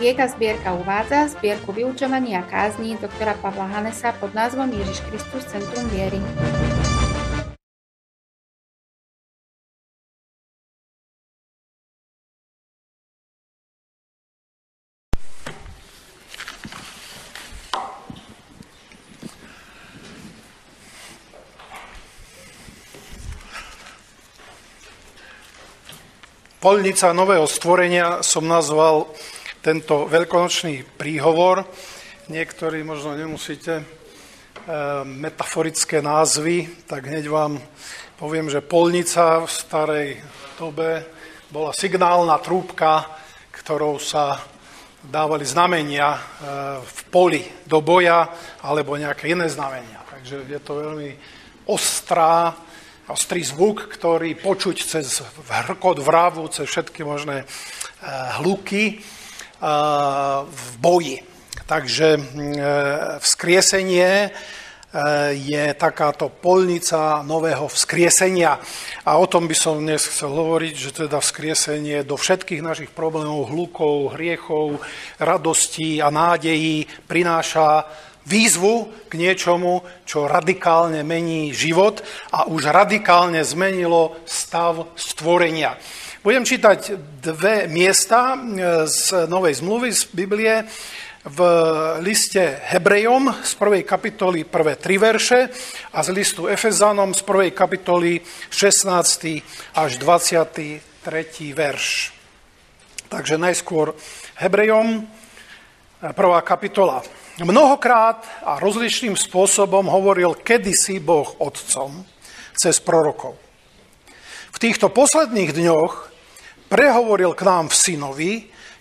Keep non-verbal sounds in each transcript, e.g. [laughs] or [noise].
Rieka zbierka uvádza zbierku vyučovania kázní doktora Pavla Hanesa pod názvom Ježiš Kristus Centrum viery. Polnica nového stvorenia som nazval tento veľkonočný príhovor. Niektorí možno nemusíte e, metaforické názvy, tak hneď vám poviem, že polnica v starej dobe bola signálna trúbka, ktorou sa dávali znamenia e, v poli do boja alebo nejaké iné znamenia. Takže je to veľmi ostrá ostrý zvuk, ktorý počuť cez hrkot vravu, cez všetky možné eh, hluky eh, v boji. Takže eh, vzkriesenie je takáto polnica nového vzkriesenia. A o tom by som dnes chcel hovoriť, že teda vzkriesenie do všetkých našich problémov, hlukov, hriechov, radostí a nádejí prináša výzvu k niečomu, čo radikálne mení život a už radikálne zmenilo stav stvorenia. Budem čítať dve miesta e, z Novej zmluvy, z Biblie, v liste Hebrejom z prvej kapitoly prvé tri verše a z listu Efezanom z prvej kapitoly 16. až 23. verš. Takže najskôr Hebrejom, prvá kapitola. Mnohokrát a rozličným spôsobom hovoril kedysi Boh otcom cez prorokov. V týchto posledných dňoch prehovoril k nám v synovi,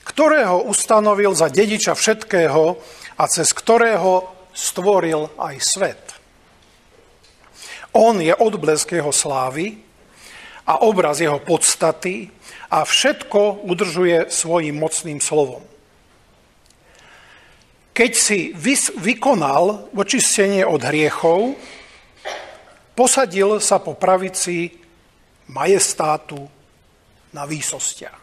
ktorého ustanovil za dediča všetkého a cez ktorého stvoril aj svet. On je odblesk jeho slávy a obraz jeho podstaty a všetko udržuje svojim mocným slovom keď si vykonal očistenie od hriechov, posadil sa po pravici majestátu na výsostiach.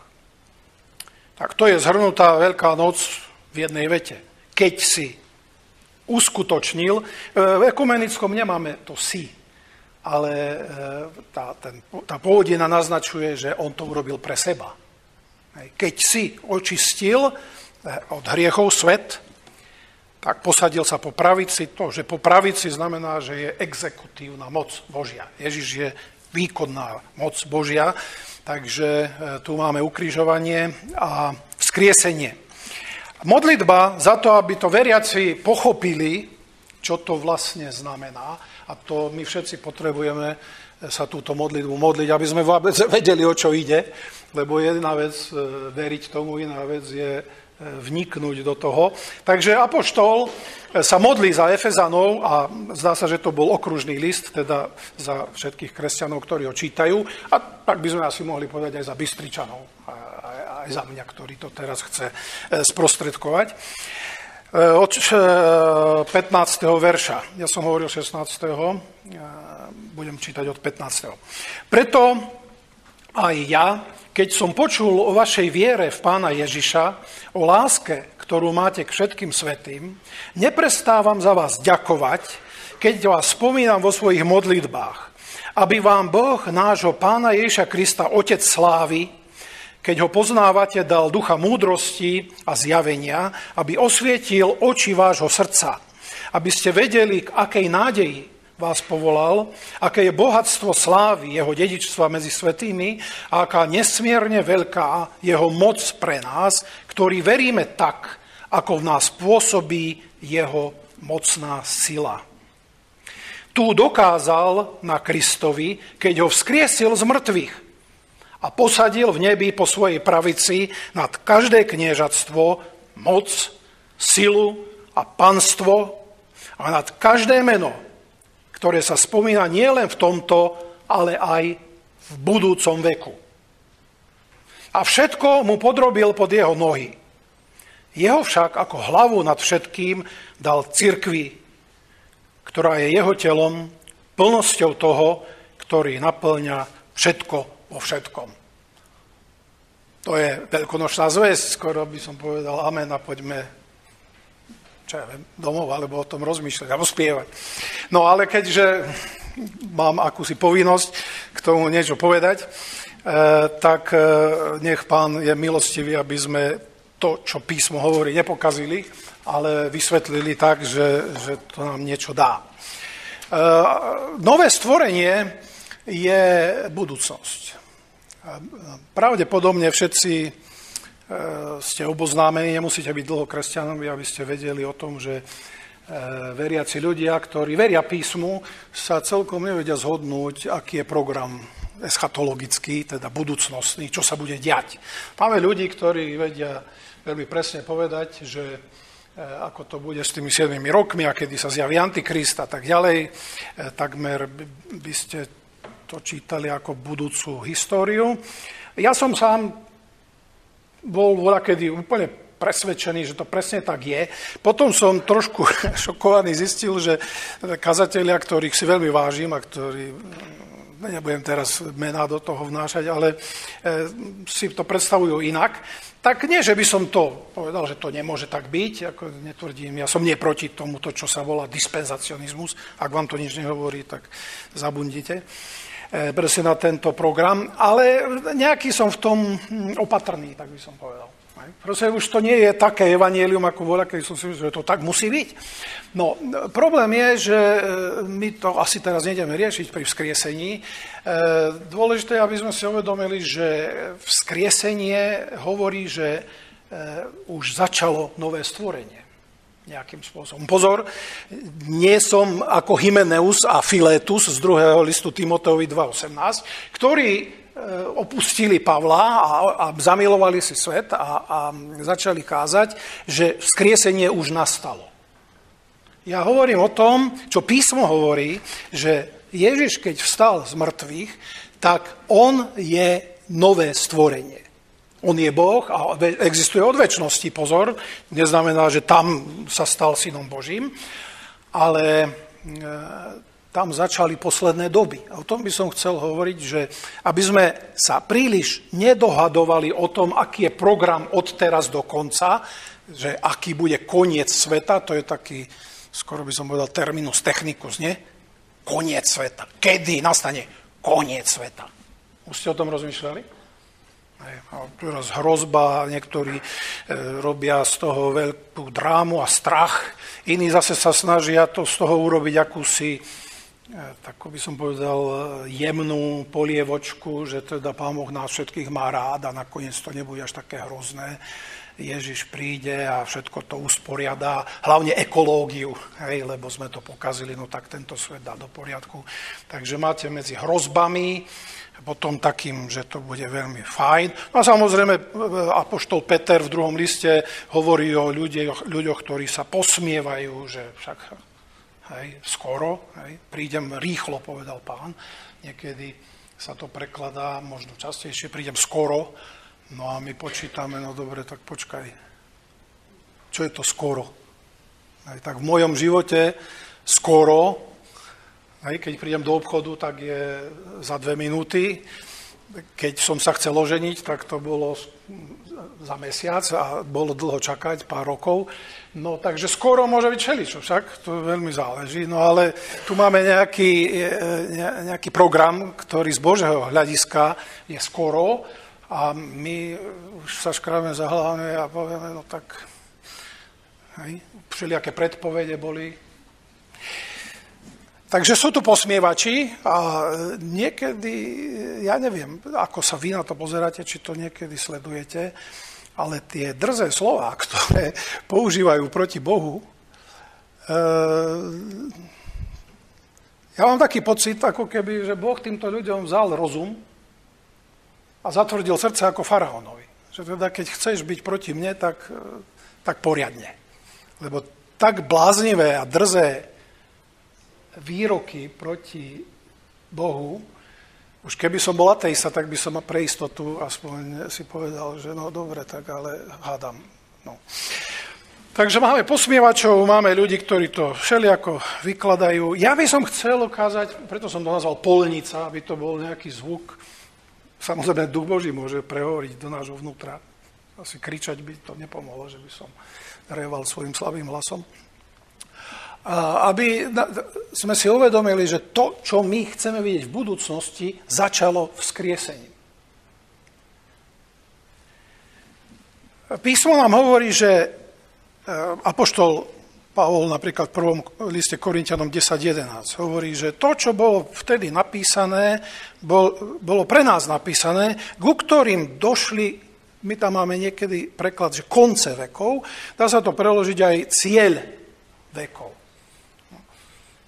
Tak to je zhrnutá Veľká noc v jednej vete. Keď si uskutočnil, v ekumenickom nemáme to si, ale e, tá, ten, tá pôvodina naznačuje, že on to urobil pre seba. Keď si očistil e, od hriechov svet, tak posadil sa po pravici. To, že po pravici znamená, že je exekutívna moc Božia. Ježiš je výkonná moc Božia, takže e, tu máme ukrižovanie a vzkriesenie. Modlitba za to, aby to veriaci pochopili, čo to vlastne znamená, a to my všetci potrebujeme sa túto modlitbu modliť, aby sme vedeli, o čo ide, lebo jedna vec e, veriť tomu, iná vec je vniknúť do toho. Takže Apoštol sa modlí za Efezanov a zdá sa, že to bol okružný list, teda za všetkých kresťanov, ktorí ho čítajú. A tak by sme asi mohli povedať aj za Bystričanov, aj za mňa, ktorý to teraz chce e, sprostredkovať. E, od 15. E, verša, ja som hovoril 16. Budem čítať od 15. Preto aj ja, keď som počul o vašej viere v pána Ježiša, o láske, ktorú máte k všetkým svetým, neprestávam za vás ďakovať, keď vás spomínam vo svojich modlitbách, aby vám Boh, nášho pána Ježiša Krista, Otec slávy, keď ho poznávate, dal ducha múdrosti a zjavenia, aby osvietil oči vášho srdca, aby ste vedeli, k akej nádeji vás povolal, aké je bohatstvo slávy jeho dedičstva medzi svetými a aká nesmierne veľká jeho moc pre nás, ktorí veríme tak, ako v nás pôsobí jeho mocná sila. Tu dokázal na Kristovi, keď ho vzkriesil z mŕtvych a posadil v nebi po svojej pravici nad každé kniežatstvo, moc, silu a panstvo a nad každé meno, ktoré sa spomína nielen v tomto, ale aj v budúcom veku. A všetko mu podrobil pod jeho nohy. Jeho však ako hlavu nad všetkým dal cirkvi, ktorá je jeho telom, plnosťou toho, ktorý naplňa všetko vo všetkom. To je veľkonočná zväzť, skoro by som povedal amen a poďme čo ja viem, domov, alebo o tom rozmýšľať, alebo spievať. No ale keďže mám akúsi povinnosť k tomu niečo povedať, Eh, tak eh, nech pán je milostivý, aby sme to, čo písmo hovorí, nepokazili, ale vysvetlili tak, že, že to nám niečo dá. Eh, nové stvorenie je budúcnosť. Pravdepodobne všetci ste oboznámení, nemusíte byť dlho kresťanovi, aby ste vedeli o tom, že veriaci ľudia, ktorí veria písmu, sa celkom nevedia zhodnúť, aký je program eschatologický, teda budúcnostný, čo sa bude diať. Máme ľudí, ktorí vedia veľmi presne povedať, že e, ako to bude s tými 7 rokmi a kedy sa zjaví Antikrist a tak ďalej. E, takmer by ste to čítali ako budúcu históriu. Ja som sám bol voľa kedy úplne presvedčený, že to presne tak je. Potom som trošku [laughs] šokovaný zistil, že kazatelia, ktorých si veľmi vážim a ktorí nebudem teraz mená do toho vnášať, ale e, si to predstavujú inak, tak nie, že by som to povedal, že to nemôže tak byť, ako netvrdím, ja som nie proti tomuto, čo sa volá dispenzacionizmus, ak vám to nič nehovorí, tak zabundite e, presne na tento program, ale nejaký som v tom hm, opatrný, tak by som povedal. Proste už to nie je také evanielium, ako voľa, keď som si myslel, že to tak musí byť. No, problém je, že e, my to asi teraz nejdeme riešiť pri vzkriesení. E, dôležité je, aby sme si uvedomili, že vzkriesenie hovorí, že už začalo nové stvorenie nejakým spôsobom. Pozor, nie som ako Hymeneus a Filetus z druhého listu Timoteovi 2.18, ktorí E, opustili Pavla a, a zamilovali si svet a, a začali kázať, že vzkriesenie už nastalo. Ja hovorím o tom, čo písmo hovorí, že Ježiš, keď vstal z mŕtvych, tak on je nové stvorenie. On je Boh a existuje od väčšnosti, pozor, neznamená, že tam sa stal synom Božím, ale e, tam začali posledné doby. A o tom by som chcel hovoriť, že aby sme sa príliš nedohadovali o tom, aký je program od teraz do konca, že aký bude koniec sveta, to je taký, skoro by som povedal, terminus technicus, nie? Koniec sveta. Kedy nastane koniec sveta? Už ste o tom rozmýšľali? Teraz hrozba, niektorí e, robia z toho veľkú drámu a strach, iní zase sa snažia to z toho urobiť akúsi tak by som povedal, jemnú polievočku, že teda Pán Boh nás všetkých má rád a nakoniec to nebude až také hrozné. Ježiš príde a všetko to usporiadá, hlavne ekológiu, hej, lebo sme to pokazili, no tak tento svet dá do poriadku. Takže máte medzi hrozbami, potom takým, že to bude veľmi fajn. No a samozrejme, Apoštol Peter v druhom liste hovorí o ľuďoch, ľuďoch ktorí sa posmievajú, že však hej, skoro, hej, prídem rýchlo, povedal pán. Niekedy sa to prekladá, možno častejšie, prídem skoro, no a my počítame, no dobre, tak počkaj, čo je to skoro? Hej, tak v mojom živote skoro, hej, keď prídem do obchodu, tak je za dve minúty, keď som sa chcel oženiť, tak to bolo za mesiac a bolo dlho čakať, pár rokov. No takže skoro môže byť všeličo, však to veľmi záleží. No ale tu máme nejaký, e, nejaký program, ktorý z Božieho hľadiska je skoro a my už sa škráme za hlavne a povieme, no tak hej, všelijaké predpovede boli. Takže sú tu posmievači a niekedy, ja neviem, ako sa vy na to pozeráte, či to niekedy sledujete, ale tie drzé slova, ktoré používajú proti Bohu, e, ja mám taký pocit, ako keby, že Boh týmto ľuďom vzal rozum a zatvrdil srdce ako faraónovi. Že teda, keď chceš byť proti mne, tak, e, tak poriadne. Lebo tak bláznivé a drzé výroky proti Bohu už keby som bol ateista, tak by som pre istotu aspoň si povedal, že no dobre, tak ale hádam. No. Takže máme posmievačov, máme ľudí, ktorí to všelijako vykladajú. Ja by som chcel ukázať, preto som to nazval polnica, aby to bol nejaký zvuk Samozrejme, Duch Boží môže prehovoriť do nášho vnútra. Asi kričať by to nepomohlo, že by som reval svojim slabým hlasom. Aby sme si uvedomili, že to, čo my chceme vidieť v budúcnosti, začalo vzkriesením. Písmo nám hovorí, že e, apoštol Pavol napríklad v prvom liste Korintianom 10.11 hovorí, že to, čo bolo vtedy napísané, bol, bolo pre nás napísané, ku ktorým došli, my tam máme niekedy preklad, že konce vekov, dá sa to preložiť aj cieľ vekov.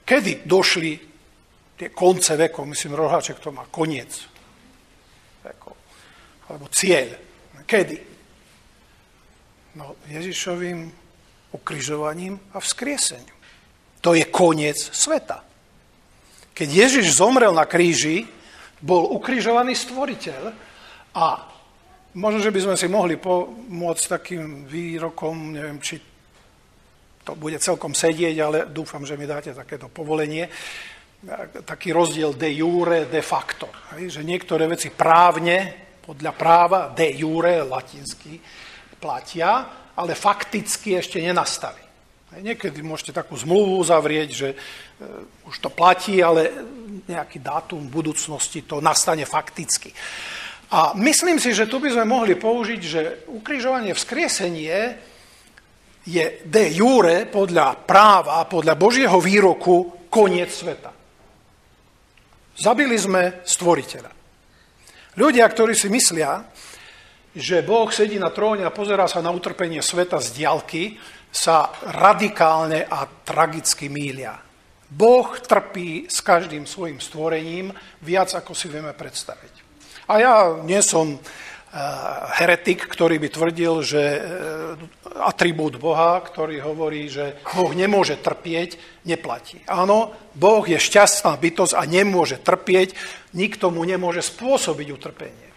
Kedy došli tie konce vekov, myslím, roháček to má koniec vekov, alebo cieľ. Kedy? No, Ježišovým ukrižovaním a vzkriesením. To je koniec sveta. Keď Ježiš zomrel na kríži, bol ukrižovaný stvoriteľ a možno, že by sme si mohli pomôcť takým výrokom, neviem, či to bude celkom sedieť, ale dúfam, že mi dáte takéto povolenie, taký rozdiel de jure, de facto. Že niektoré veci právne, podľa práva, de jure, latinsky, platia, ale fakticky ešte nenastali. Niekedy môžete takú zmluvu uzavrieť, že e, už to platí, ale nejaký dátum v budúcnosti to nastane fakticky. A myslím si, že tu by sme mohli použiť, že ukrižovanie vzkriesenie je de jure podľa práva, podľa Božieho výroku koniec sveta. Zabili sme stvoriteľa. Ľudia, ktorí si myslia, že Boh sedí na tróne a pozerá sa na utrpenie sveta z diálky, sa radikálne a tragicky mília. Boh trpí s každým svojim stvorením viac, ako si vieme predstaviť. A ja nie som heretik, ktorý by tvrdil, že eh, atribút Boha, ktorý hovorí, že Boh nemôže trpieť, neplatí. Áno, Boh je šťastná bytosť a nemôže trpieť, nikto mu nemôže spôsobiť utrpenie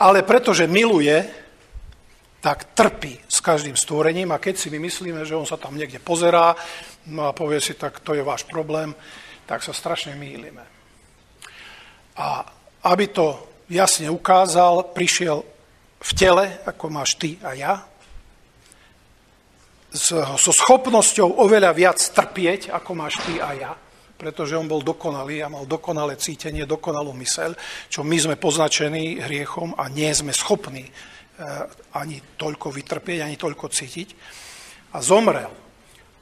ale pretože miluje, tak trpí s každým stvorením a keď si my myslíme, že on sa tam niekde pozerá no a povie si, tak to je váš problém, tak sa strašne mýlime. A aby to jasne ukázal, prišiel v tele, ako máš ty a ja, so schopnosťou oveľa viac trpieť, ako máš ty a ja, pretože on bol dokonalý a mal dokonalé cítenie, dokonalú myseľ, čo my sme poznačení hriechom a nie sme schopní eh, ani toľko vytrpieť, ani toľko cítiť. A zomrel.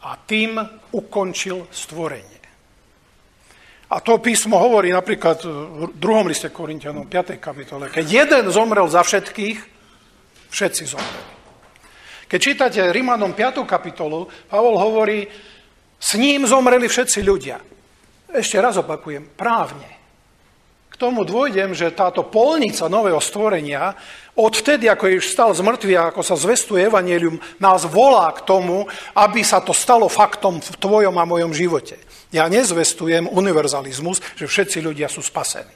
A tým ukončil stvorenie. A to písmo hovorí napríklad v druhom liste Korintianom, 5. kapitole. Keď jeden zomrel za všetkých, všetci zomreli. Keď čítate Rimanom 5. kapitolu, Pavol hovorí, s ním zomreli všetci ľudia. Ešte raz opakujem, právne. Tomu dôjdem, že táto polnica nového stvorenia, odvtedy, ako je stal z mŕtvia, ako sa zvestuje Evangelium, nás volá k tomu, aby sa to stalo faktom v tvojom a mojom živote. Ja nezvestujem univerzalizmus, že všetci ľudia sú spasení.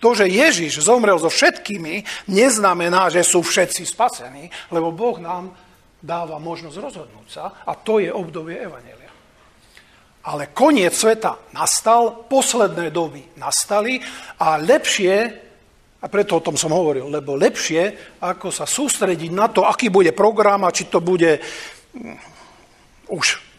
To, že Ježiš zomrel so všetkými, neznamená, že sú všetci spasení, lebo Boh nám dáva možnosť rozhodnúť sa a to je obdobie Evangelia. Ale koniec sveta nastal, posledné doby nastali a lepšie, a preto o tom som hovoril, lebo lepšie, ako sa sústrediť na to, aký bude program a či to bude mm, už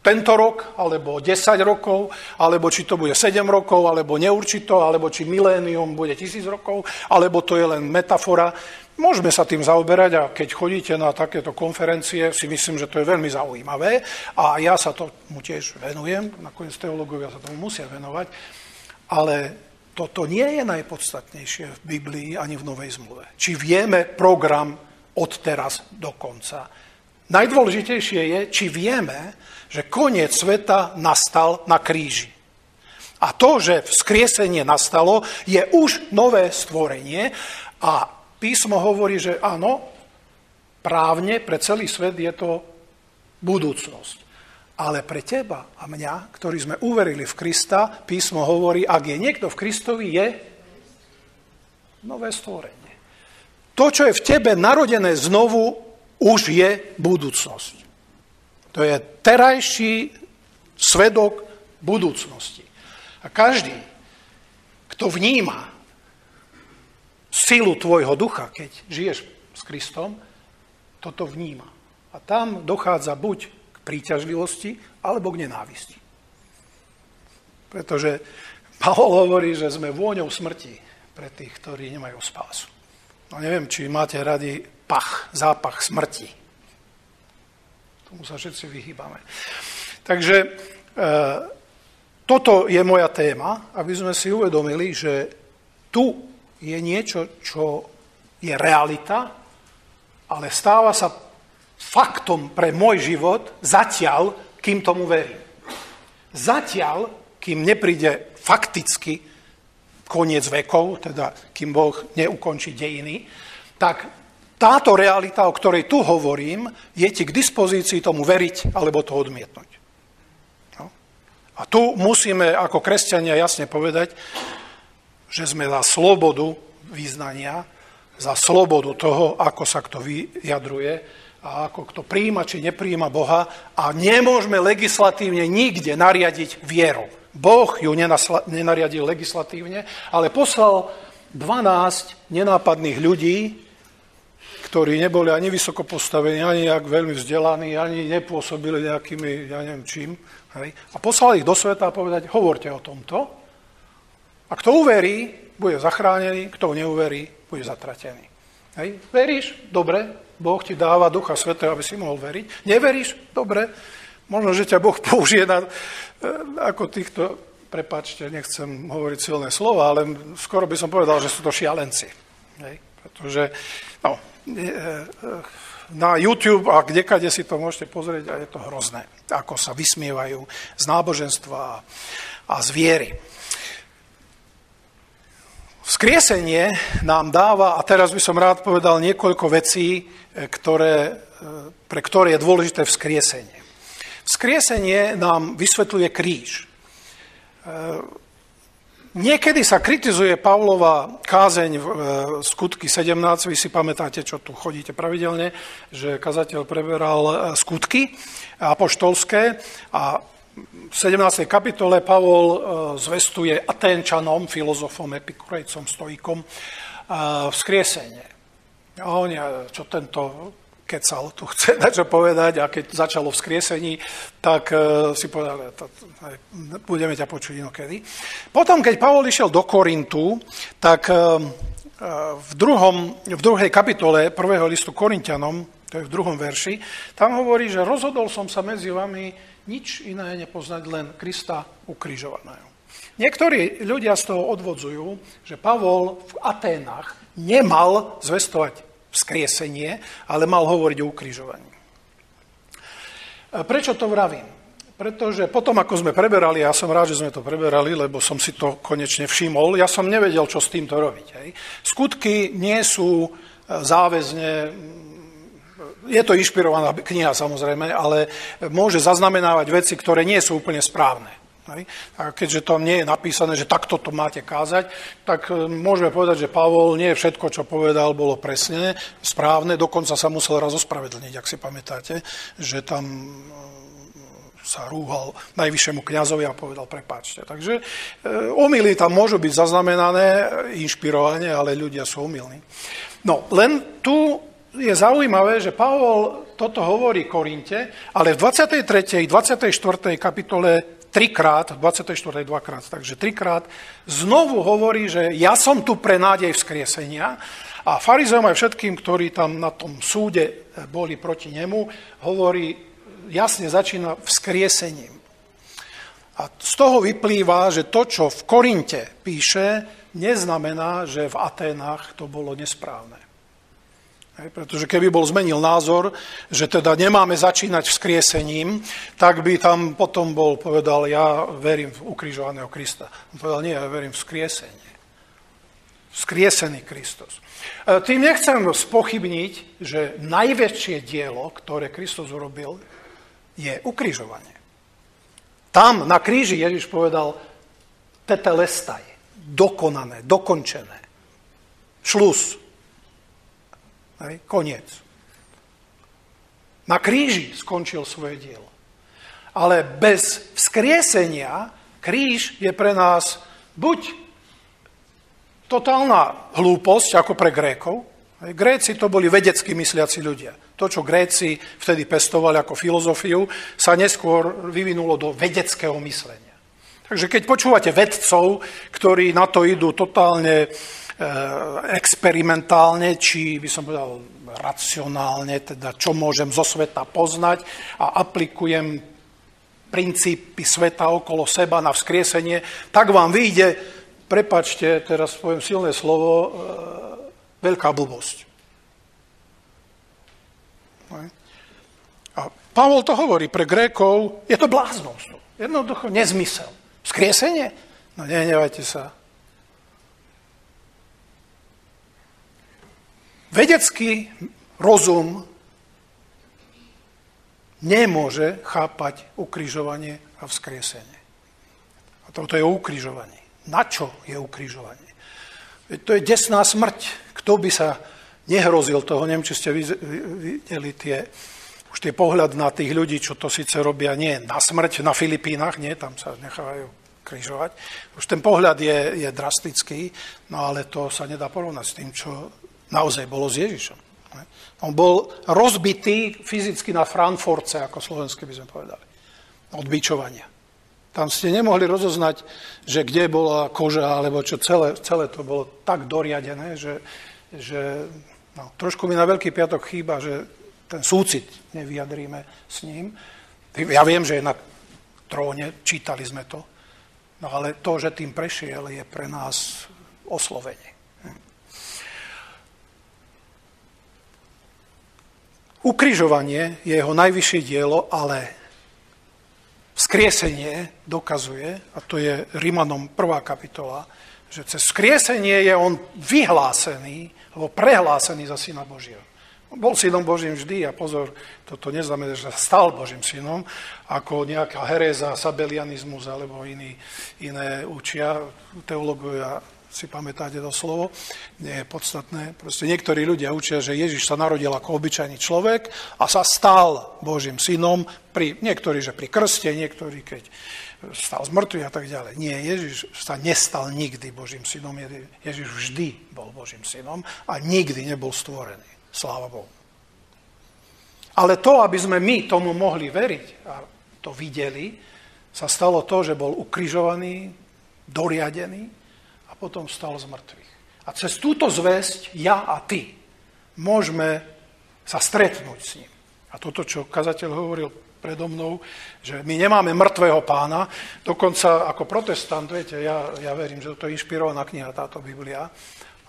tento rok, alebo 10 rokov, alebo či to bude 7 rokov, alebo neurčito, alebo či milénium bude tisíc rokov, alebo to je len metafora. Môžeme sa tým zaoberať a keď chodíte na takéto konferencie, si myslím, že to je veľmi zaujímavé a ja sa tomu tiež venujem, nakoniec teológovia sa tomu musia venovať, ale toto nie je najpodstatnejšie v Biblii ani v Novej zmluve. Či vieme program od teraz do konca. Najdôležitejšie je, či vieme, že koniec sveta nastal na kríži. A to, že vzkriesenie nastalo, je už nové stvorenie a písmo hovorí, že áno, právne pre celý svet je to budúcnosť. Ale pre teba a mňa, ktorí sme uverili v Krista, písmo hovorí, ak je niekto v Kristovi, je nové stvorenie. To, čo je v tebe narodené znovu, už je budúcnosť. To je terajší svedok budúcnosti. A každý, kto vníma silu tvojho ducha, keď žiješ s Kristom, toto vníma. A tam dochádza buď k príťažlivosti, alebo k nenávisti. Pretože Pavol hovorí, že sme vôňou smrti pre tých, ktorí nemajú spásu. No neviem, či máte radi pach, zápach smrti. Tomu sa všetci vyhýbame. Takže e, toto je moja téma, aby sme si uvedomili, že tu je niečo, čo je realita, ale stáva sa faktom pre môj život zatiaľ, kým tomu verím. Zatiaľ, kým nepríde fakticky koniec vekov, teda kým Boh neukončí dejiny, tak táto realita, o ktorej tu hovorím, je ti k dispozícii tomu veriť alebo to odmietnúť. No. A tu musíme ako kresťania jasne povedať, že sme za slobodu význania, za slobodu toho, ako sa kto vyjadruje a ako kto príjima či nepríjima Boha a nemôžeme legislatívne nikde nariadiť vieru. Boh ju nenariadil legislatívne, ale poslal 12 nenápadných ľudí, ktorí neboli ani vysoko postavení, ani jak veľmi vzdelaní, ani nepôsobili nejakými, ja neviem čím. Hej. A poslal ich do sveta a povedať, hovorte o tomto. A kto uverí, bude zachránený, kto neuverí, bude zatratený. Hej. Veríš? Dobre, Boh ti dáva Ducha Svetého, aby si mohol veriť. Neveríš? Dobre, Možno, že ťa Boh [laughs] použije na, e, ako týchto, prepačte, nechcem hovoriť silné slova, ale skoro by som povedal, že sú to šialenci. Hej? Pretože no, e, e, na YouTube a kdekade si to môžete pozrieť a je to hrozné, ako sa vysmievajú z náboženstva a z viery. Vzkriesenie nám dáva, a teraz by som rád povedal niekoľko vecí, ktoré, pre ktoré je dôležité vzkriesenie. Skriesenie nám vysvetľuje kríž. E, niekedy sa kritizuje Pavlova kázeň v e, skutky 17, vy si pamätáte, čo tu chodíte pravidelne, že kazateľ preberal e, skutky apoštolské a v 17. kapitole Pavol zvestuje Aténčanom, filozofom, epikurejcom, stoikom vzkriesenie. A oni, čo tento kecal, tu chce [laughs] čo povedať a keď začalo v skriesení, tak uh, si povedal, to, budeme ťa počuť inokedy. Potom, keď Pavol išiel do Korintu, tak v, druhom, v druhej kapitole prvého listu Korintianom, to je v druhom verši, tam hovorí, že rozhodol som sa medzi vami nič iné nepoznať, len Krista ukrižovaného. Niektorí ľudia z toho odvodzujú, že Pavol v Aténach nemal zvestovať vzkriesenie, ale mal hovoriť o ukrižovaní. Prečo to vravím? Pretože potom, ako sme preberali, ja som rád, že sme to preberali, lebo som si to konečne všimol, ja som nevedel, čo s týmto robiť. Hej. Skutky nie sú e, záväzne, je to inšpirovaná kniha samozrejme, ale môže zaznamenávať veci, ktoré nie sú úplne správne. A keďže tam nie je napísané, že takto to máte kázať, tak e, môžeme povedať, že Pavol nie všetko, čo povedal, bolo presne, správne, dokonca sa musel raz ospravedlniť, ak si pamätáte, že tam e, sa rúhal najvyššiemu kňazovi a povedal prepáčte. Takže e, omily tam môžu byť zaznamenané, inšpirovanie, ale ľudia sú omylní. No, len tu je zaujímavé, že Pavol toto hovorí Korinte, ale v 23. 24. kapitole trikrát, 24. dvakrát, takže trikrát, znovu hovorí, že ja som tu pre nádej vzkriesenia a farizejom aj všetkým, ktorí tam na tom súde boli proti nemu, hovorí, jasne začína vzkriesením. A z toho vyplýva, že to, čo v Korinte píše, neznamená, že v Aténach to bolo nesprávne. Pretože keby bol zmenil názor, že teda nemáme začínať vzkriesením, tak by tam potom bol povedal, ja verím v ukrižovaného Krista. On povedal, nie, ja verím v vzkriesenie. Vzkriesený Kristus. E, tým nechcem spochybniť, že najväčšie dielo, ktoré Kristus urobil, je ukrižovanie. Tam na kríži Ježiš povedal tetelestaj, dokonané, dokončené. Šlus, Hej, koniec. Na kríži skončil svoje dielo. Ale bez vzkriesenia kríž je pre nás buď totálna hlúposť ako pre Grékov. Gréci to boli vedecky mysliaci ľudia. To, čo Gréci vtedy pestovali ako filozofiu, sa neskôr vyvinulo do vedeckého myslenia. Takže keď počúvate vedcov, ktorí na to idú totálne experimentálne, či by som povedal racionálne, teda čo môžem zo sveta poznať a aplikujem princípy sveta okolo seba na vzkriesenie, tak vám vyjde, prepačte, teraz poviem silné slovo, e, veľká blbosť. A Pavol to hovorí, pre Grékov je to bláznostvo. Jednoducho nezmysel. Vzkriesenie? No nenevajte sa. Vedecký rozum nemôže chápať ukrižovanie a vzkriesenie. A toto je o ukrižovaní. Na čo je ukrižovanie? To je desná smrť. Kto by sa nehrozil toho, neviem, či ste videli tie, už tie pohľad na tých ľudí, čo to síce robia nie na smrť na Filipínach, nie, tam sa nechávajú križovať. Už ten pohľad je, je drastický, no ale to sa nedá porovnať s tým, čo naozaj bolo s Ježišom. On bol rozbitý fyzicky na Frankfurtce, ako slovenské by sme povedali, od bičovania. Tam ste nemohli rozoznať, že kde bola koža, alebo čo celé, celé to bolo tak doriadené, že, že no, trošku mi na Veľký piatok chýba, že ten súcit nevyjadríme s ním. Ja viem, že je na tróne, čítali sme to, no ale to, že tým prešiel, je pre nás oslovenie. Ukrižovanie je jeho najvyššie dielo, ale vzkriesenie dokazuje, a to je Rimanom prvá kapitola, že cez vzkriesenie je on vyhlásený, alebo prehlásený za syna Božieho. Bol synom Božím vždy a pozor, toto neznamená, že stal Božím synom, ako nejaká hereza, sabelianizmus alebo iný, iné učia teológovia si pamätáte to slovo, nie je podstatné. Proste niektorí ľudia učia, že Ježiš sa narodil ako obyčajný človek a sa stal Božím synom, pri, niektorí, že pri krste, niektorí, keď stal z a tak ďalej. Nie, Ježiš sa nestal nikdy Božím synom, Ježiš vždy bol Božím synom a nikdy nebol stvorený. Sláva Bohu. Ale to, aby sme my tomu mohli veriť a to videli, sa stalo to, že bol ukrižovaný, doriadený, potom stal z mŕtvych. A cez túto zväzť ja a ty môžeme sa stretnúť s ním. A toto, čo kazateľ hovoril predo mnou, že my nemáme mŕtvého pána, dokonca ako protestant, viete, ja, ja verím, že to je inšpirovaná kniha, táto Biblia,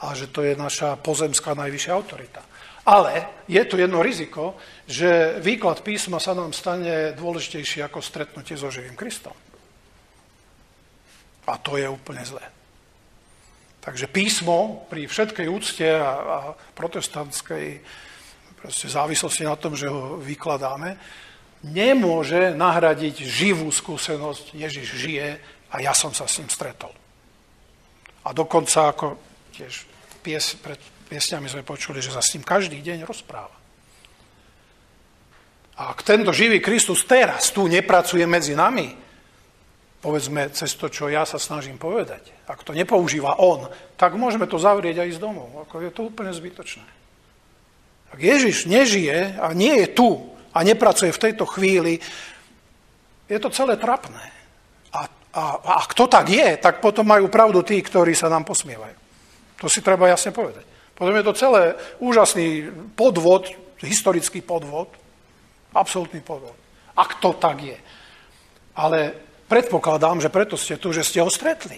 a že to je naša pozemská najvyššia autorita. Ale je tu jedno riziko, že výklad písma sa nám stane dôležitejší ako stretnutie so živým Kristom. A to je úplne zlé. Takže písmo pri všetkej úcte a, a protestantskej závislosti na tom, že ho vykladáme, nemôže nahradiť živú skúsenosť, Ježiš žije a ja som sa s ním stretol. A dokonca, ako tiež pies, pred piesňami sme počuli, že sa s ním každý deň rozpráva. A ak tento živý Kristus teraz tu nepracuje medzi nami, povedzme cez to, čo ja sa snažím povedať, ak to nepoužíva on, tak môžeme to zavrieť aj z domov. Ako je to úplne zbytočné. Ak Ježiš nežije a nie je tu a nepracuje v tejto chvíli, je to celé trapné. A, a, a ak to tak je, tak potom majú pravdu tí, ktorí sa nám posmievajú. To si treba jasne povedať. Potom je to celé úžasný podvod, historický podvod, absolútny podvod. Ak to tak je. Ale Predpokladám, že preto ste tu, že ste ho stretli.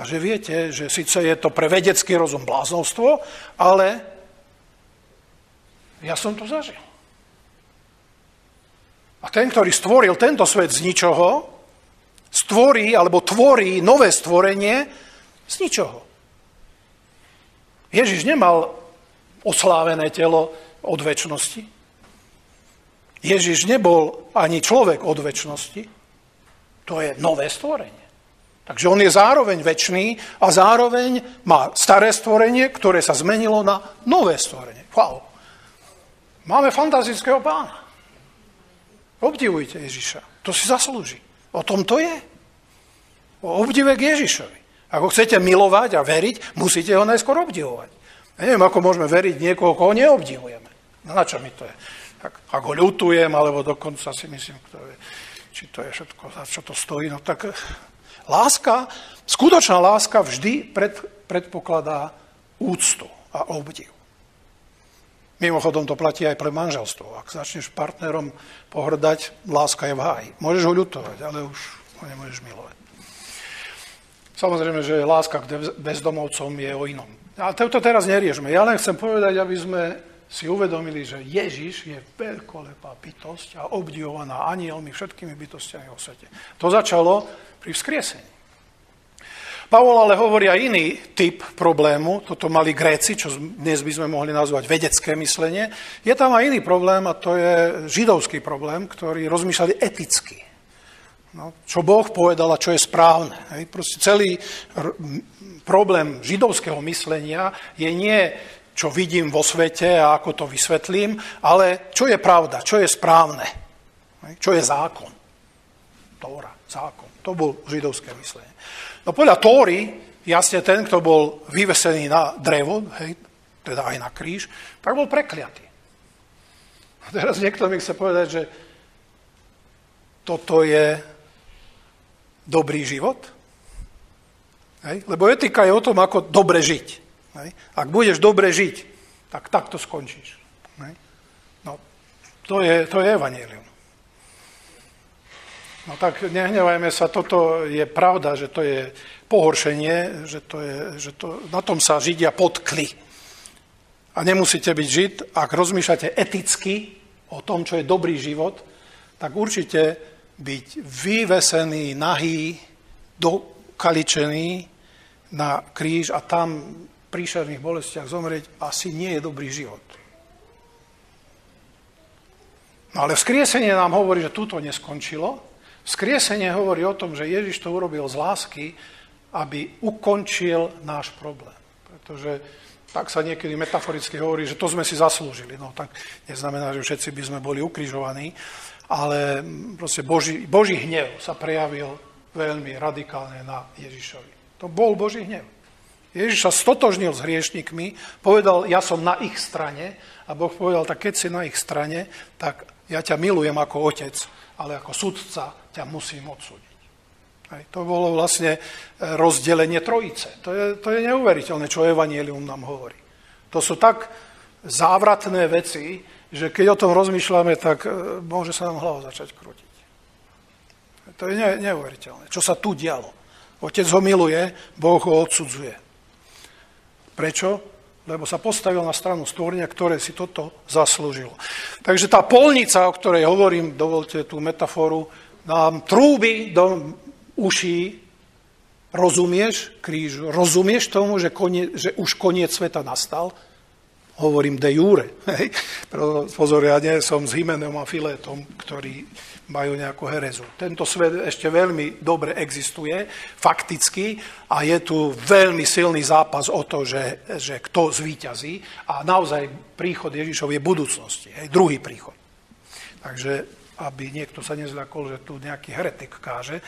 A že viete, že síce je to pre vedecký rozum bláznovstvo, ale ja som to zažil. A ten, ktorý stvoril tento svet z ničoho, stvorí alebo tvorí nové stvorenie z ničoho. Ježiš nemal oslávené telo od väčšnosti. Ježiš nebol ani človek od väčšnosti. To je nové stvorenie. Takže on je zároveň väčší a zároveň má staré stvorenie, ktoré sa zmenilo na nové stvorenie. Wow. Máme fantazického pána. Obdivujte Ježiša. To si zaslúži. O tom to je. O obdive k Ježišovi. Ako chcete milovať a veriť, musíte ho najskôr obdivovať. Ja neviem, ako môžeme veriť niekoho, koho neobdivujeme. No na čo mi to je? Tak, ak ho ľutujem, alebo dokonca si myslím, kto je, či to je všetko, za čo to stojí, no tak eh, láska, skutočná láska vždy pred, predpokladá úctu a obdiv. Mimochodom to platí aj pre manželstvo. Ak začneš partnerom pohrdať, láska je v háji. Môžeš ho ľutovať, ale už ho nemôžeš milovať. Samozrejme, že láska k bezdomovcom je o inom. A to teraz neriešme. Ja len chcem povedať, aby sme si uvedomili, že Ježiš je veľkolepá bytosť a obdivovaná anielmi, všetkými bytostiami vo svete. To začalo pri vzkriesení. Pavol ale hovorí aj iný typ problému, toto mali Gréci, čo dnes by sme mohli nazvať vedecké myslenie. Je tam aj iný problém a to je židovský problém, ktorý rozmýšľali eticky. No, čo Boh povedal a čo je správne. Hej. Celý r- problém židovského myslenia je nie, čo vidím vo svete a ako to vysvetlím, ale čo je pravda, čo je správne, čo je zákon. Tóra, zákon. To bol židovské myslenie. No podľa Tóry, jasne ten, kto bol vyvesený na drevo, hej, teda aj na kríž, tak bol prekliatý. A teraz niekto mi chce povedať, že toto je dobrý život? Hej? Lebo etika je o tom, ako dobre žiť. Ak budeš dobre žiť, tak takto skončíš. No, to je, to je evanílium. No tak nehnevajme sa, toto je pravda, že to je pohoršenie, že, to je, že to, na tom sa Židia potkli. A nemusíte byť Žid, ak rozmýšľate eticky o tom, čo je dobrý život, tak určite byť vyvesený, nahý, dokaličený na kríž a tam príšerných bolestiach zomrieť asi nie je dobrý život. No ale vzkriesenie nám hovorí, že túto neskončilo. Vzkriesenie hovorí o tom, že Ježiš to urobil z lásky, aby ukončil náš problém. Pretože tak sa niekedy metaforicky hovorí, že to sme si zaslúžili. No tak neznamená, že všetci by sme boli ukrižovaní, ale proste Boží, Boží hnev sa prejavil veľmi radikálne na Ježišovi. To bol Boží hnev. Ježiš sa stotožnil s hriešnikmi, povedal, ja som na ich strane a Boh povedal, tak keď si na ich strane, tak ja ťa milujem ako otec, ale ako sudca ťa musím odsúdiť. Hej, to bolo vlastne e, rozdelenie trojice. To je, to je neuveriteľné, čo Evangelium nám hovorí. To sú tak závratné veci, že keď o tom rozmýšľame, tak e, môže sa nám hlava začať krútiť. To je ne, neuveriteľné. Čo sa tu dialo? Otec ho miluje, Boh ho odsudzuje. Prečo? Lebo sa postavil na stranu stvorenia, ktoré si toto zaslúžilo. Takže tá polnica, o ktorej hovorím, dovolte tú metaforu, nám trúby do uší, rozumieš krížu, rozumieš tomu, že, konie, že už koniec sveta nastal, hovorím de jure. [laughs] Hej. Pozor, ja nie som s Hymenom a Filetom, ktorí majú nejakú herezu. Tento svet ešte veľmi dobre existuje, fakticky, a je tu veľmi silný zápas o to, že, že kto zvíťazí a naozaj príchod Ježišov je budúcnosti, hej, druhý príchod. Takže aby niekto sa nezľakol, že tu nejaký heretik káže,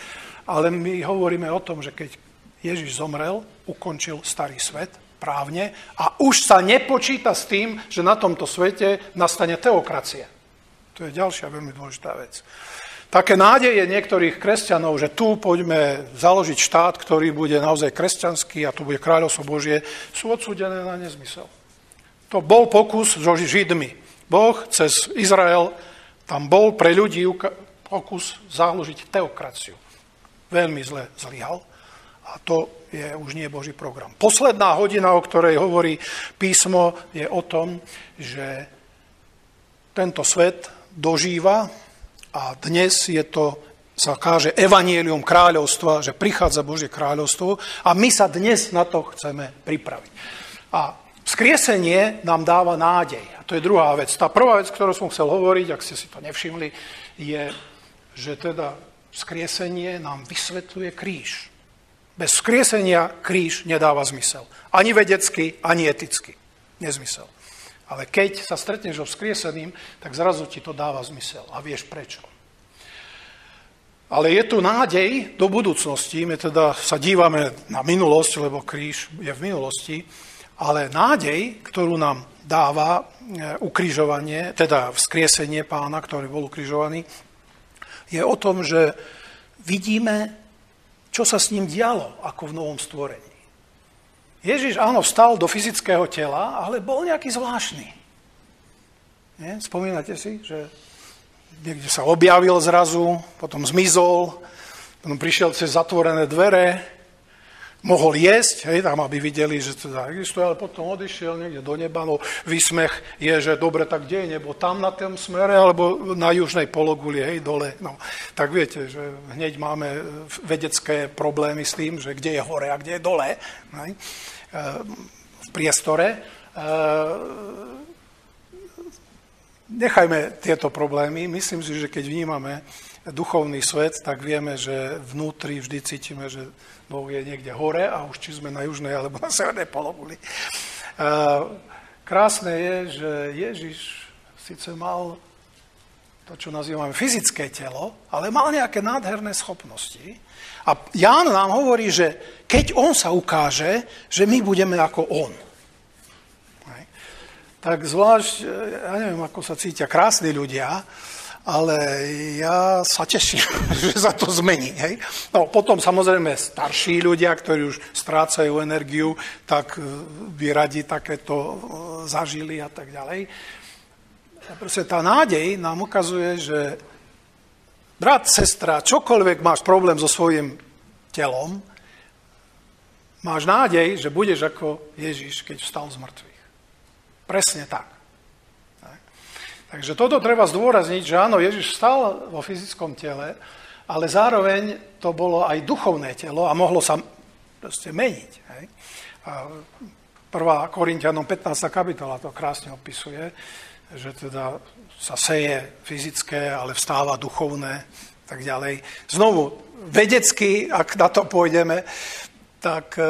ale my hovoríme o tom, že keď Ježiš zomrel, ukončil starý svet, právne a už sa nepočíta s tým, že na tomto svete nastane teokracia. To je ďalšia veľmi dôležitá vec. Také nádeje niektorých kresťanov, že tu poďme založiť štát, ktorý bude naozaj kresťanský a tu bude kráľovstvo Božie, sú odsúdené na nezmysel. To bol pokus so Židmi. Boh cez Izrael tam bol pre ľudí pokus založiť teokraciu. Veľmi zle zlyhal a to je už nie Boží program. Posledná hodina, o ktorej hovorí písmo, je o tom, že tento svet dožíva a dnes je to sa káže evanielium kráľovstva, že prichádza Božie kráľovstvo a my sa dnes na to chceme pripraviť. A vzkriesenie nám dáva nádej. A to je druhá vec. Tá prvá vec, ktorú som chcel hovoriť, ak ste si to nevšimli, je, že teda vzkriesenie nám vysvetľuje kríž. Bez skriesenia kríž nedáva zmysel. Ani vedecky, ani eticky. Nezmysel. Ale keď sa stretneš so vzkrieseným, tak zrazu ti to dáva zmysel. A vieš prečo. Ale je tu nádej do budúcnosti. My teda sa dívame na minulosť, lebo kríž je v minulosti. Ale nádej, ktorú nám dáva e, ukrižovanie, teda vzkriesenie pána, ktorý bol ukrižovaný, je o tom, že vidíme, čo sa s ním dialo ako v novom stvorení. Ježiš áno, vstal do fyzického tela, ale bol nejaký zvláštny. Nie? Spomínate si, že niekde sa objavil zrazu, potom zmizol, potom prišiel cez zatvorené dvere, mohol jesť, hej, tam aby videli, že teda existuje, ale potom odišiel niekde do neba. No, výsmech je, že dobre, tak kde je nebo? Tam na tom smere, alebo na južnej pologuli, hej, dole. No, tak viete, že hneď máme vedecké problémy s tým, že kde je hore a kde je dole, hej, v priestore. Nechajme tieto problémy. Myslím si, že keď vnímame duchovný svet, tak vieme, že vnútri vždy cítime, že Boh je niekde hore a už či sme na južnej alebo na severnej pologuli. Krásne je, že Ježiš síce mal to, čo nazývame fyzické telo, ale mal nejaké nádherné schopnosti. A Ján nám hovorí, že keď on sa ukáže, že my budeme ako on. Tak zvlášť, ja neviem, ako sa cítia krásni ľudia, ale ja sa teším, [laughs] že sa to zmení. Hej? No, potom samozrejme starší ľudia, ktorí už strácajú energiu, tak e, by radi takéto e, zažili a tak ďalej. A proste tá nádej nám ukazuje, že brat, sestra, čokoľvek máš problém so svojím telom, máš nádej, že budeš ako Ježiš, keď vstal z mŕtvych. Presne tak. Takže toto treba zdôrazniť, že áno, Ježiš stal vo fyzickom tele, ale zároveň to bolo aj duchovné telo a mohlo sa proste meniť. Hej? A 1. Korintianom 15. kapitola to krásne opisuje, že teda sa seje fyzické, ale vstáva duchovné, tak ďalej. Znovu, vedecky, ak na to pôjdeme, tak e,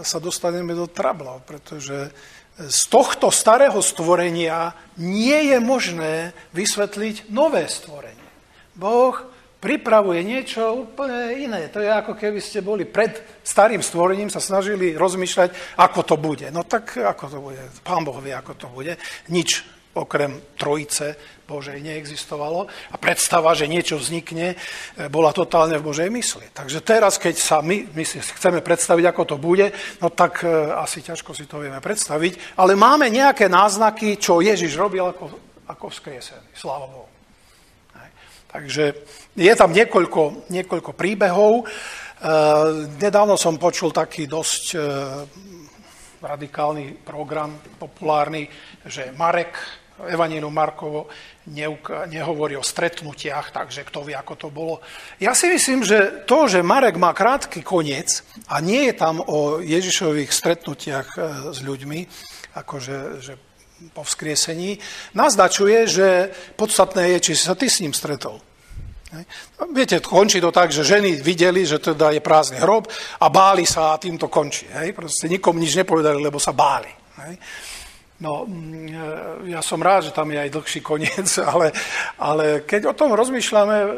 sa dostaneme do trablov, pretože z tohto starého stvorenia nie je možné vysvetliť nové stvorenie. Boh pripravuje niečo úplne iné. To je ako keby ste boli pred starým stvorením, sa snažili rozmýšľať, ako to bude. No tak ako to bude? Pán Boh vie, ako to bude. Nič okrem trojice Božej neexistovalo a predstava, že niečo vznikne, e, bola totálne v Božej mysli. Takže teraz, keď sa my, my si chceme predstaviť, ako to bude, no tak e, asi ťažko si to vieme predstaviť, ale máme nejaké náznaky, čo Ježiš robil ako, ako vzkriesený. Sláva Bohu. Takže je tam niekoľko, niekoľko príbehov. E, nedávno som počul taký dosť radikálny program, populárny, že Marek Evanínu Markovo nehovorí o stretnutiach, takže kto vie, ako to bolo. Ja si myslím, že to, že Marek má krátky koniec a nie je tam o Ježišových stretnutiach e, s ľuďmi, akože že po vzkriesení, naznačuje, že podstatné je, či sa ty s ním stretol. Viete, končí to tak, že ženy videli, že teda je prázdny hrob a báli sa a tým to končí. Hej? Proste nikomu nič nepovedali, lebo sa báli. Hej? No, mm, ja som rád, že tam je aj dlhší koniec, [laughs] ale, ale keď o tom rozmýšľame, e,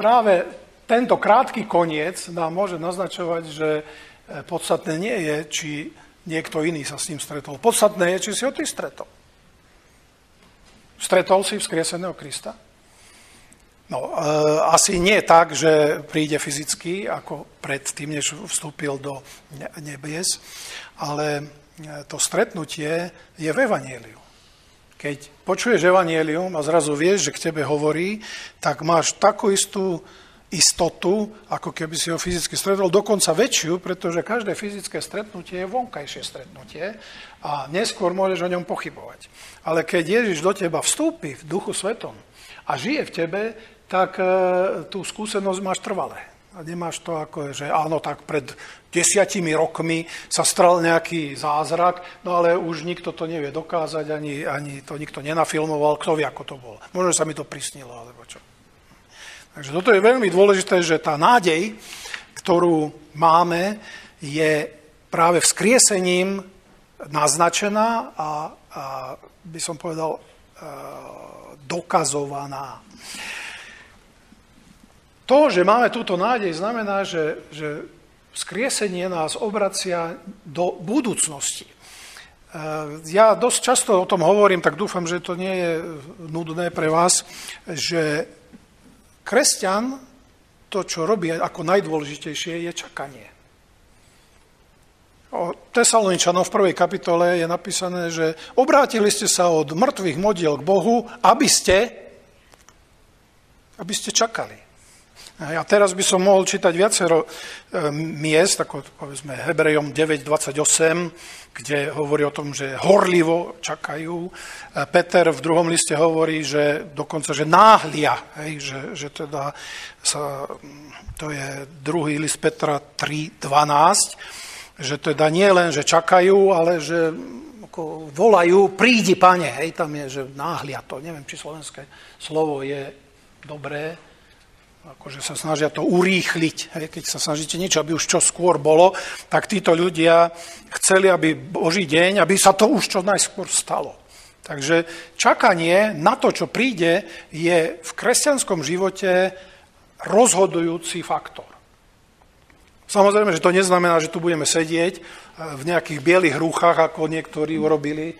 práve tento krátky koniec nám môže naznačovať, že e, podstatné nie je, či niekto iný sa s ním stretol. Podstatné je, či si ho ty stretol. Stretol si vzkrieseného Krista? No, e, asi nie tak, že príde fyzicky, ako pred tým, než vstúpil do nebies, ale to stretnutie je v Evangeliu. Keď počuješ Evangelium a zrazu vieš, že k tebe hovorí, tak máš takú istú istotu, ako keby si ho fyzicky stretol, dokonca väčšiu, pretože každé fyzické stretnutie je vonkajšie stretnutie a neskôr môžeš o ňom pochybovať. Ale keď Ježiš do teba vstúpi v duchu svetom a žije v tebe, tak e, tú skúsenosť máš trvalé. A nemáš to ako, že áno, tak pred desiatimi rokmi sa stral nejaký zázrak, no ale už nikto to nevie dokázať, ani, ani to nikto nenafilmoval, kto vie, ako to bolo. Možno sa mi to prisnilo, alebo čo. Takže toto je veľmi dôležité, že tá nádej, ktorú máme, je práve vzkriesením naznačená a, a by som povedal, dokazovaná. To, že máme túto nádej, znamená, že, že skriesenie nás obracia do budúcnosti. Ja dosť často o tom hovorím, tak dúfam, že to nie je nudné pre vás, že kresťan to, čo robí ako najdôležitejšie, je čakanie. O Tesaloničanov v prvej kapitole je napísané, že obrátili ste sa od mŕtvych modiel k Bohu, aby ste, aby ste čakali. A teraz by som mohol čítať viacero e, miest, ako povedzme Hebrejom 9.28, kde hovorí o tom, že horlivo čakajú. E, Peter v druhom liste hovorí, že dokonca, že náhlia, hej, že, že teda sa, to je druhý list Petra 3.12, že teda nie len, že čakajú, ale že ako volajú, prídi pane, hej, tam je, že náhlia to, neviem, či slovenské slovo je dobré, akože sa snažia to urýchliť, hej, keď sa snažíte niečo, aby už čo skôr bolo, tak títo ľudia chceli, aby Boží deň, aby sa to už čo najskôr stalo. Takže čakanie na to, čo príde, je v kresťanskom živote rozhodujúci faktor. Samozrejme, že to neznamená, že tu budeme sedieť v nejakých bielých rúchach, ako niektorí urobili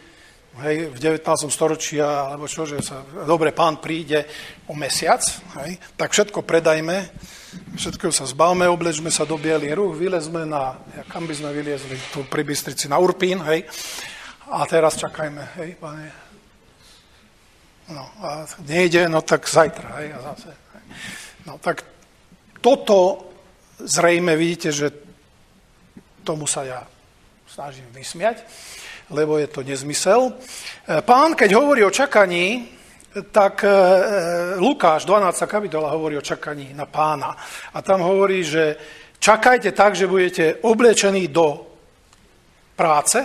hej, v 19. storočí, alebo čo, že sa, dobre, pán príde o mesiac, hej, tak všetko predajme, všetko sa zbavme, oblečme sa do bielých rúch, vylezme na, ja, kam by sme vyliezli, tu pri Bystrici na Urpín, hej, a teraz čakajme, hej, pane. No, a nejde, no tak zajtra, hej, a zase. Hej. No, tak toto zrejme vidíte, že tomu sa ja snažím vysmiať, lebo je to nezmysel. E, pán, keď hovorí o čakaní, tak e, Lukáš, 12. kapitola, hovorí o čakaní na pána. A tam hovorí, že čakajte tak, že budete oblečení do práce.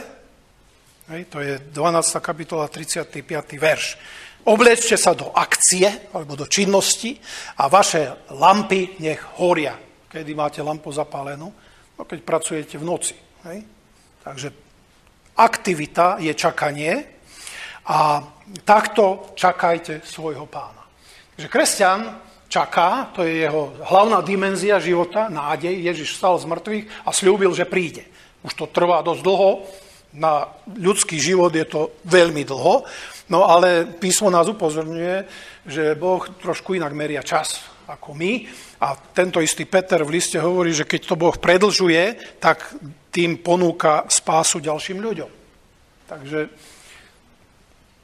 Hej, to je 12. kapitola, 35. verš. Oblečte sa do akcie alebo do činnosti a vaše lampy nech horia kedy máte lampu zapálenú, no keď pracujete v noci. Hej? Takže aktivita je čakanie a takto čakajte svojho pána. Takže kresťan čaká, to je jeho hlavná dimenzia života, nádej. Ježiš stal z mŕtvych a slúbil, že príde. Už to trvá dosť dlho, na ľudský život je to veľmi dlho, no ale písmo nás upozorňuje, že Boh trošku inak meria čas ako my. A tento istý Peter v liste hovorí, že keď to Boh predlžuje, tak tým ponúka spásu ďalším ľuďom. Takže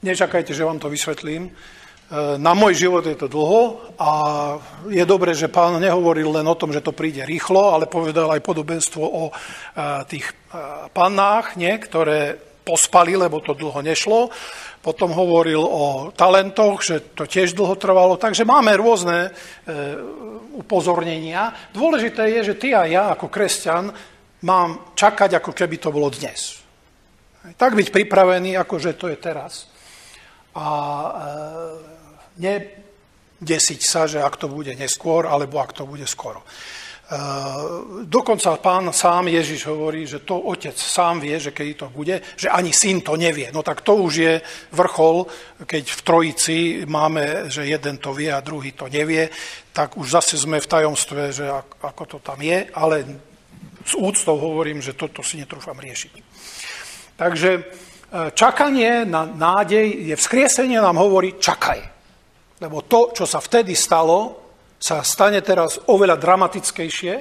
nečakajte, že vám to vysvetlím. E, na môj život je to dlho a je dobré, že pán nehovoril len o tom, že to príde rýchlo, ale povedal aj podobenstvo o e, tých e, pannách, nie, ktoré pospali, lebo to dlho nešlo potom hovoril o talentoch, že to tiež dlho trvalo, takže máme rôzne upozornenia. Dôležité je, že ty a ja ako kresťan mám čakať, ako keby to bolo dnes. Tak byť pripravený, ako že to je teraz. A e, nedesiť sa, že ak to bude neskôr, alebo ak to bude skoro. Eh, dokonca pán sám Ježiš hovorí, že to otec sám vie, že keď to bude, že ani syn to nevie. No tak to už je vrchol, keď v trojici máme, že jeden to vie a druhý to nevie, tak už zase sme v tajomstve, že ako to tam je, ale s úctou hovorím, že toto si netrúfam riešiť. Takže eh, čakanie na nádej je vzkriesenie nám hovorí čakaj. Lebo to, čo sa vtedy stalo, sa stane teraz oveľa dramatickejšie.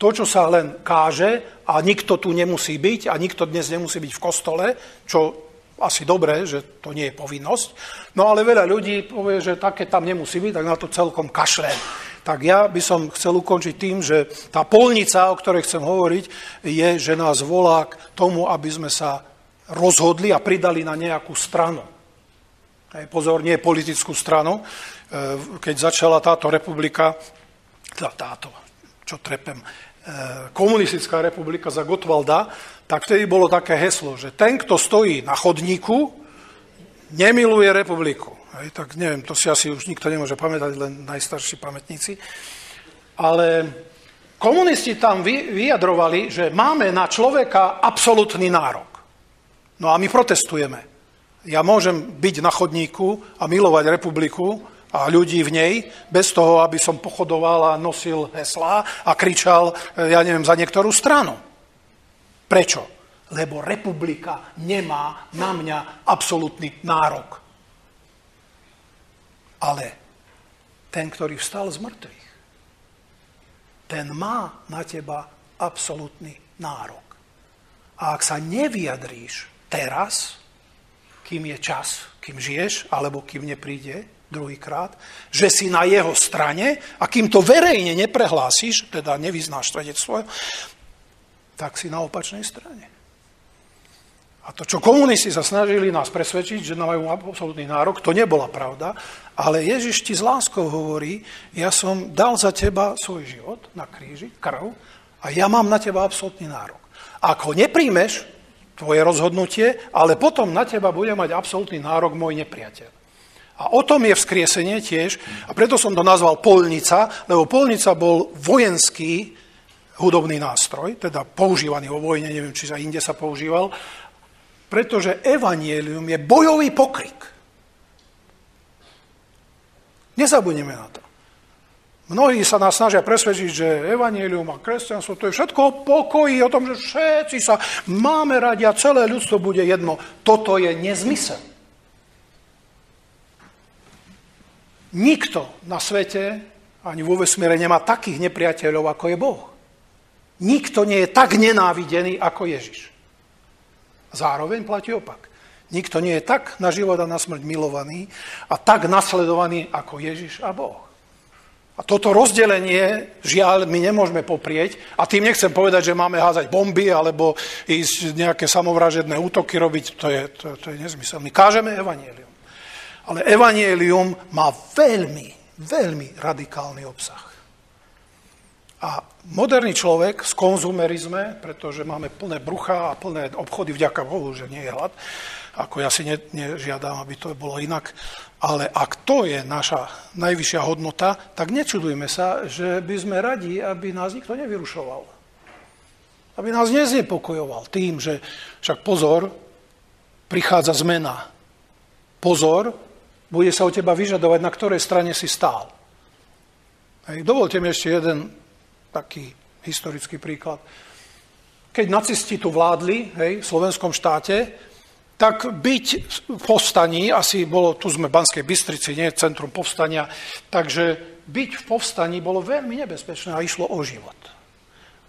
To, čo sa len káže a nikto tu nemusí byť a nikto dnes nemusí byť v kostole, čo asi dobré, že to nie je povinnosť. No ale veľa ľudí povie, že také tam nemusí byť, tak na to celkom kašle. Tak ja by som chcel ukončiť tým, že tá polnica, o ktorej chcem hovoriť, je, že nás volá k tomu, aby sme sa rozhodli a pridali na nejakú stranu. Pozor, nie politickú stranu, Eh, keď začala táto republika, táto, čo trepem, eh, komunistická republika za Gotwalda, tak vtedy bolo také heslo, že ten, kto stojí na chodníku, nemiluje republiku. Hej, tak neviem, to si asi už nikto nemôže pamätať, len najstarší pamätníci. Ale komunisti tam vyjadrovali, že máme na človeka absolútny nárok. No a my protestujeme. Ja môžem byť na chodníku a milovať republiku, a ľudí v nej, bez toho, aby som pochodoval a nosil heslá a kričal, ja neviem, za niektorú stranu. Prečo? Lebo republika nemá na mňa absolútny nárok. Ale ten, ktorý vstal z mŕtvych, ten má na teba absolútny nárok. A ak sa nevyjadríš teraz, kým je čas, kým žiješ, alebo kým nepríde druhýkrát, že si na jeho strane a kým to verejne neprehlásiš, teda nevyznáš svedectvo, tak si na opačnej strane. A to, čo komunisti sa snažili nás presvedčiť, že majú absolútny nárok, to nebola pravda, ale Ježiš ti s láskou hovorí, ja som dal za teba svoj život na kríži, krv, a ja mám na teba absolútny nárok. Ak ho nepríjmeš, tvoje rozhodnutie, ale potom na teba bude mať absolútny nárok môj nepriateľ. A o tom je vzkriesenie tiež, a preto som to nazval polnica, lebo polnica bol vojenský hudobný nástroj, teda používaný vo vojne, neviem, či sa inde sa používal, pretože evanielium je bojový pokrik. Nezabudneme na to. Mnohí sa nás snažia presvedčiť, že evanielium a kresťanstvo to je všetko o pokoji, o tom, že všetci sa máme radi a celé ľudstvo bude jedno. Toto je nezmysel. Nikto na svete ani vo vesmíre nemá takých nepriateľov, ako je Boh. Nikto nie je tak nenávidený ako Ježiš. Zároveň platí opak. Nikto nie je tak na život a na smrť milovaný a tak nasledovaný ako Ježiš a Boh. A toto rozdelenie, žiaľ, my nemôžeme poprieť. A tým nechcem povedať, že máme házať bomby alebo ísť nejaké samovražedné útoky robiť. To je, to, to je nezmysel. My kážeme evanielium. Ale evanielium má veľmi, veľmi radikálny obsah. A moderný človek z konzumerizme, pretože máme plné brucha a plné obchody, vďaka Bohu, že nie je hlad, ako ja si ne, nežiadam, aby to bolo inak, ale ak to je naša najvyššia hodnota, tak nečudujme sa, že by sme radi, aby nás nikto nevyrušoval. Aby nás neznepokojoval tým, že však pozor, prichádza zmena. Pozor, bude sa o teba vyžadovať, na ktorej strane si stál. Hej, dovolte mi ešte jeden taký historický príklad. Keď nacisti tu vládli hej, v slovenskom štáte, tak byť v povstaní, asi bolo, tu sme v Banskej Bystrici, nie centrum povstania, takže byť v povstaní bolo veľmi nebezpečné a išlo o život.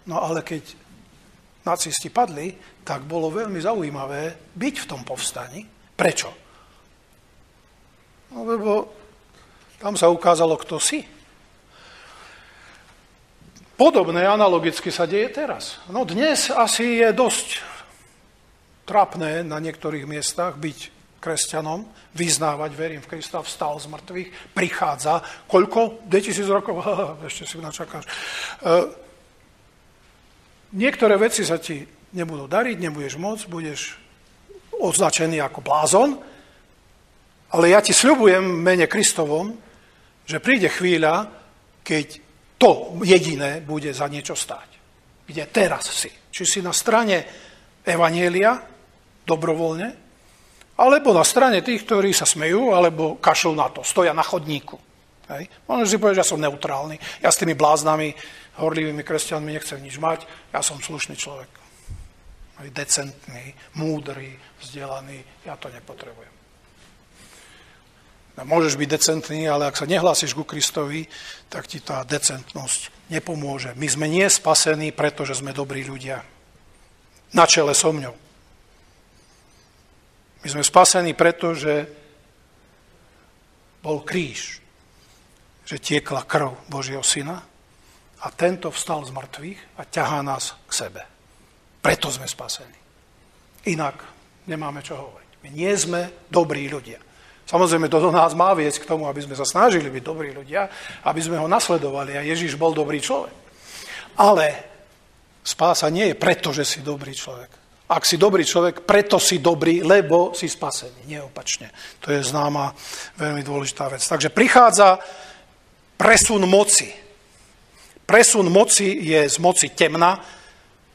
No ale keď nacisti padli, tak bolo veľmi zaujímavé byť v tom povstaní. Prečo? No lebo tam sa ukázalo, kto si. Podobné analogicky sa deje teraz. No dnes asi je dosť trápne na niektorých miestach byť kresťanom, vyznávať, verím v Krista, vstal z mŕtvych, prichádza, koľko? 2000 rokov? [laughs] Ešte si načakáš. E, niektoré veci sa ti nebudú dariť, nebudeš môcť, budeš označený ako blázon, ale ja ti sľubujem mene Kristovom, že príde chvíľa, keď to jediné bude za niečo stáť. Kde teraz si. Či si na strane Evanielia, dobrovoľne, alebo na strane tých, ktorí sa smejú, alebo kašľú na to, stoja na chodníku. Hej. Možno si povedať, že ja som neutrálny, ja s tými bláznami, horlivými kresťanmi nechcem nič mať, ja som slušný človek. Hej, decentný, múdry, vzdelaný, ja to nepotrebujem. Môžeš byť decentný, ale ak sa nehlásiš ku Kristovi, tak ti tá decentnosť nepomôže. My sme nie spasení, pretože sme dobrí ľudia. Na čele so mňou. My sme spasení, pretože bol kríž, že tiekla krv Božieho syna a tento vstal z mŕtvych a ťahá nás k sebe. Preto sme spasení. Inak nemáme čo hovoriť. My nie sme dobrí ľudia. Samozrejme, to do nás má viesť k tomu, aby sme sa snažili byť dobrí ľudia, aby sme ho nasledovali a Ježiš bol dobrý človek. Ale spása nie je preto, že si dobrý človek. Ak si dobrý človek, preto si dobrý, lebo si spasený. Nie opačne. To je známa veľmi dôležitá vec. Takže prichádza presun moci. Presun moci je z moci temna,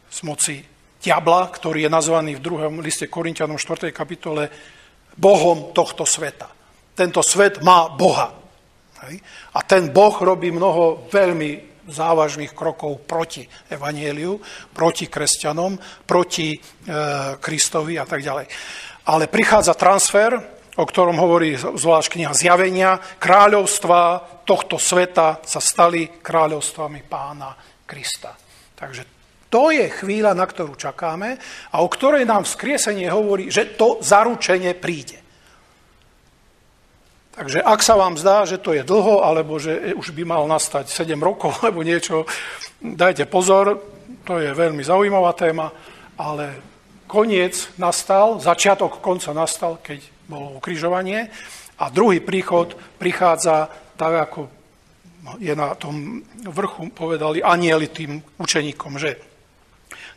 z moci diabla, ktorý je nazvaný v druhom liste Korintianom 4. kapitole Bohom tohto sveta. Tento svet má Boha. A ten Boh robí mnoho veľmi závažných krokov proti evanieliu, proti kresťanom, proti e, Kristovi a tak ďalej. Ale prichádza transfer, o ktorom hovorí zvlášť kniha Zjavenia, kráľovstva tohto sveta sa stali kráľovstvami pána Krista. Takže to je chvíľa, na ktorú čakáme a o ktorej nám vzkriesenie hovorí, že to zaručenie príde. Takže ak sa vám zdá, že to je dlho, alebo že už by mal nastať 7 rokov, [laughs] alebo niečo, dajte pozor, to je veľmi zaujímavá téma, ale koniec nastal, začiatok konca nastal, keď bolo ukrižovanie a druhý príchod prichádza tak, ako je na tom vrchu povedali anieli tým učeníkom, že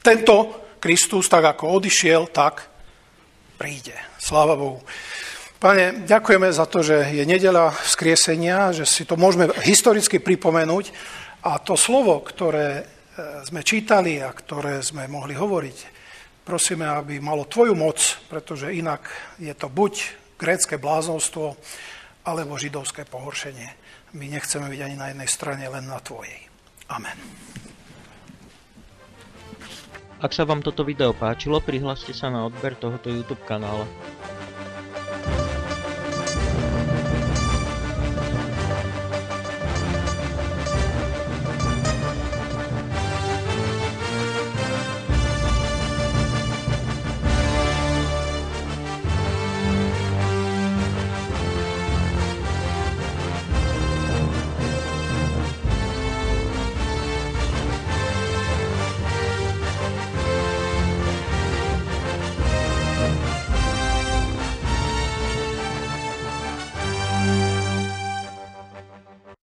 tento Kristus, tak ako odišiel, tak príde. Sláva Bohu. Pane, ďakujeme za to, že je nedela vzkriesenia, že si to môžeme historicky pripomenúť a to slovo, ktoré e, sme čítali a ktoré sme mohli hovoriť, prosíme, aby malo Tvoju moc, pretože inak je to buď grécke bláznostvo, alebo židovské pohoršenie. My nechceme byť ani na jednej strane, len na Tvojej. Amen. Ak sa vám toto video páčilo, prihláste sa na odber tohoto YouTube kanála.